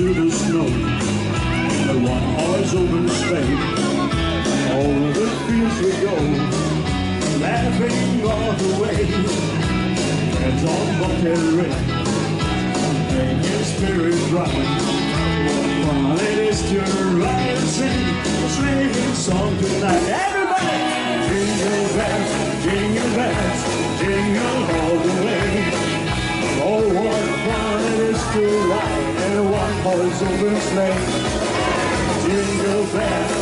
through the snow in a one-horse open sleigh. Over the fields we go, laughing all the way. Hands on bucket red, making spirits rise. What fun it is to ride and sing a sleighing song tonight. Everybody, jingle bells, jingle bells, open sleigh. Jingle bells,